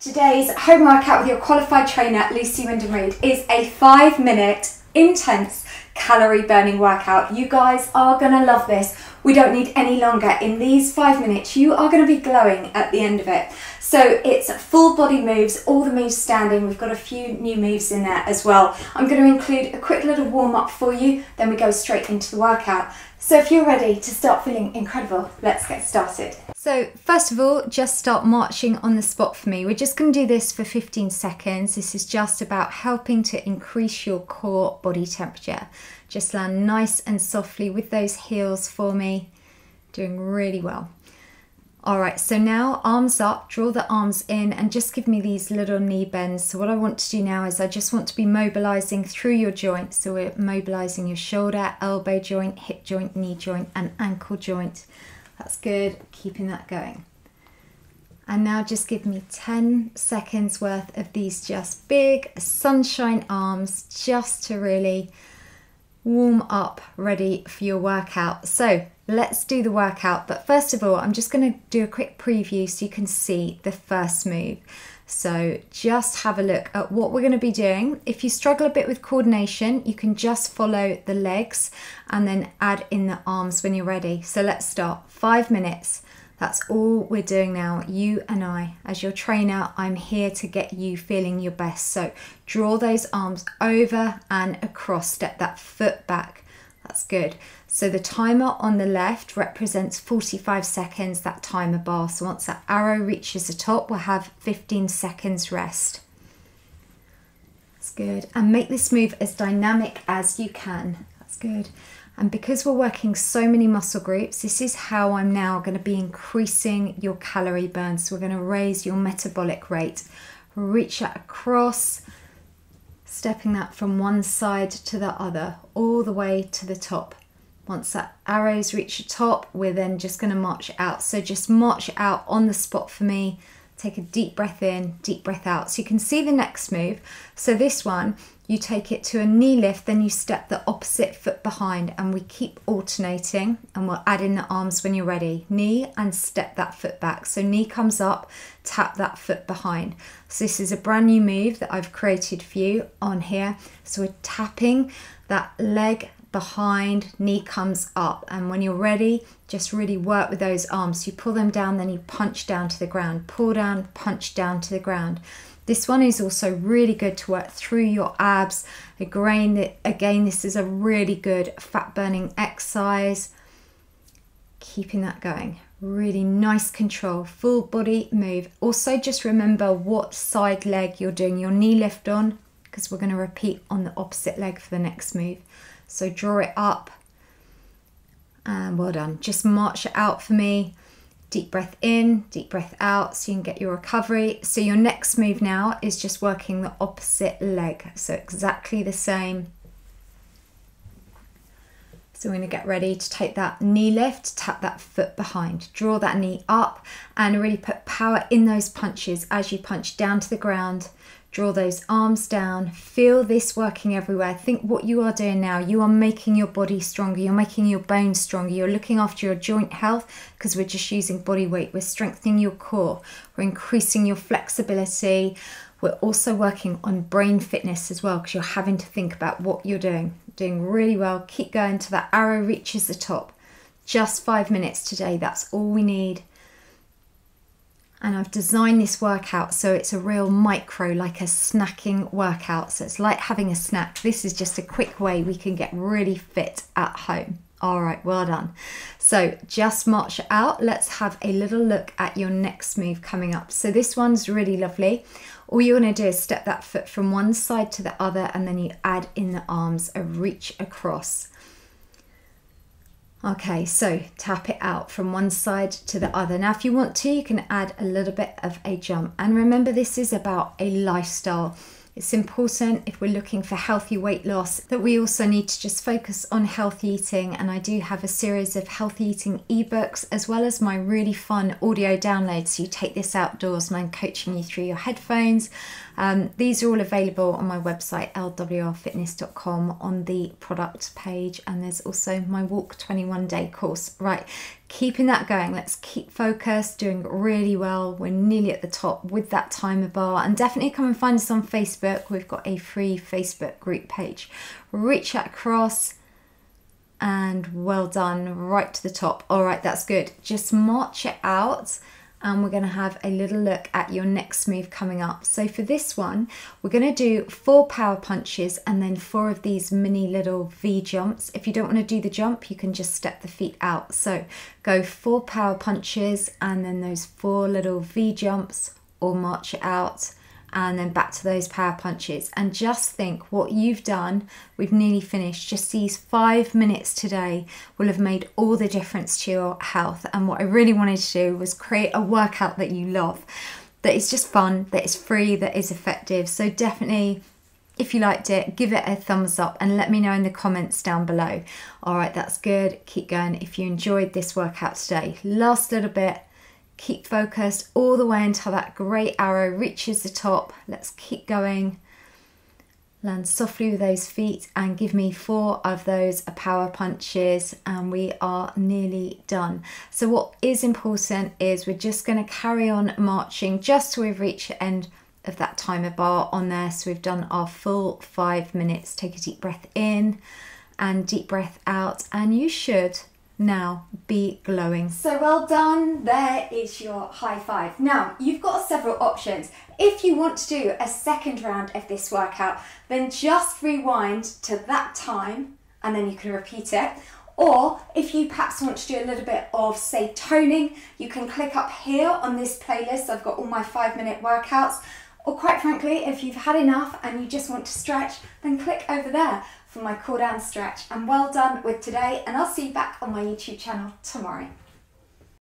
Today's home workout with your qualified trainer, Lucy Wyndham Read, is a five minute intense calorie burning workout. You guys are gonna love this. We don't need any longer. In these five minutes, you are gonna be glowing at the end of it. So it's full body moves, all the moves standing. We've got a few new moves in there as well. I'm gonna include a quick little warm up for you, then we go straight into the workout. So if you're ready to start feeling incredible, let's get started. So first of all, just start marching on the spot for me. We're just to do this for 15 seconds. This is just about helping to increase your core body temperature. Just land nice and softly with those heels for me. Doing really well. All right, so now arms up, draw the arms in and just give me these little knee bends. So what I want to do now is I just want to be mobilizing through your joints. So we're mobilizing your shoulder, elbow joint, hip joint, knee joint and ankle joint. That's good, keeping that going. And now just give me 10 seconds worth of these just big sunshine arms just to really warm up, ready for your workout. So let's do the workout. But first of all, I'm just going to do a quick preview so you can see the first move. So just have a look at what we're going to be doing. If you struggle a bit with coordination, you can just follow the legs and then add in the arms when you're ready. So let's start. Five minutes. That's all we're doing now, you and I. As your trainer, I'm here to get you feeling your best. So draw those arms over and across, step that foot back. That's good. So the timer on the left represents 45 seconds, that timer bar. So once that arrow reaches the top, we'll have 15 seconds rest. That's good. And make this move as dynamic as you can. That's good. And because we're working so many muscle groups, this is how I'm now going to be increasing your calorie burn. So we're going to raise your metabolic rate. Reach that across, stepping that from one side to the other, all the way to the top. Once that arrows reach the top, we're then just going to march out. So just march out on the spot for me. Take a deep breath in, deep breath out. So you can see the next move. So this one, you take it to a knee lift, then you step the opposite foot behind, and we keep alternating. And we'll add in the arms when you're ready. Knee and step that foot back. So knee comes up, tap that foot behind. So this is a brand new move that I've created for you on here. So we're tapping that leg behind, knee comes up. And when you're ready, just really work with those arms. You pull them down, then you punch down to the ground. Pull down, punch down to the ground. This one is also really good to work through your abs. Again, again this is a really good fat burning exercise. Keeping that going. Really nice control, full body move. Also, just remember what side leg you're doing your knee lift on because we're going to repeat on the opposite leg for the next move. So draw it up and well done. Just march it out for me. Deep breath in, deep breath out so you can get your recovery. So your next move now is just working the opposite leg. So exactly the same. So we're going to get ready to take that knee lift, tap that foot behind, draw that knee up and really put power in those punches as you punch down to the ground Draw those arms down. Feel this working everywhere. Think what you are doing now. You are making your body stronger. You're making your bones stronger. You're looking after your joint health because we're just using body weight. We're strengthening your core. We're increasing your flexibility. We're also working on brain fitness as well because you're having to think about what you're doing. Doing really well. Keep going till that arrow reaches the top. Just five minutes today. That's all we need and I've designed this workout so it's a real micro, like a snacking workout. So it's like having a snack. This is just a quick way we can get really fit at home. All right, well done. So just march out. Let's have a little look at your next move coming up. So this one's really lovely. All you want to do is step that foot from one side to the other and then you add in the arms, a reach across. Okay, so tap it out from one side to the other. Now, if you want to, you can add a little bit of a jump. And remember, this is about a lifestyle. It's important if we're looking for healthy weight loss that we also need to just focus on healthy eating. And I do have a series of healthy eating ebooks as well as my really fun audio downloads. So you take this outdoors and I'm coaching you through your headphones. Um, these are all available on my website, lwrfitness.com, on the product page. And there's also my Walk 21 Day course. Right, keeping that going. Let's keep focused, doing really well. We're nearly at the top with that timer bar. And definitely come and find us on Facebook. We've got a free Facebook group page. Reach across and well done, right to the top. All right, that's good. Just march it out and we're going to have a little look at your next move coming up. So for this one, we're going to do four power punches and then four of these mini little V jumps. If you don't want to do the jump, you can just step the feet out. So go four power punches and then those four little V jumps or march out and then back to those power punches. And just think what you've done, we've nearly finished. Just these five minutes today will have made all the difference to your health. And what I really wanted to do was create a workout that you love, that is just fun, that is free, that is effective. So definitely. If you liked it, give it a thumbs up and let me know in the comments down below. All right, that's good. Keep going. If you enjoyed this workout today, last little bit, Keep focused all the way until that great arrow reaches the top. Let's keep going. Land softly with those feet and give me four of those power punches, and we are nearly done. So, what is important is we're just going to carry on marching just till we've reached the end of that timer bar on there. So, we've done our full five minutes. Take a deep breath in and deep breath out, and you should now be glowing. So well done, there is your high five. Now, you've got several options. If you want to do a second round of this workout, then just rewind to that time and then you can repeat it. Or if you perhaps want to do a little bit of, say, toning, you can click up here on this playlist. I've got all my five minute workouts. Or quite frankly, if you've had enough and you just want to stretch, then click over there for my cool down stretch. And well done with today, and I'll see you back on my YouTube channel tomorrow.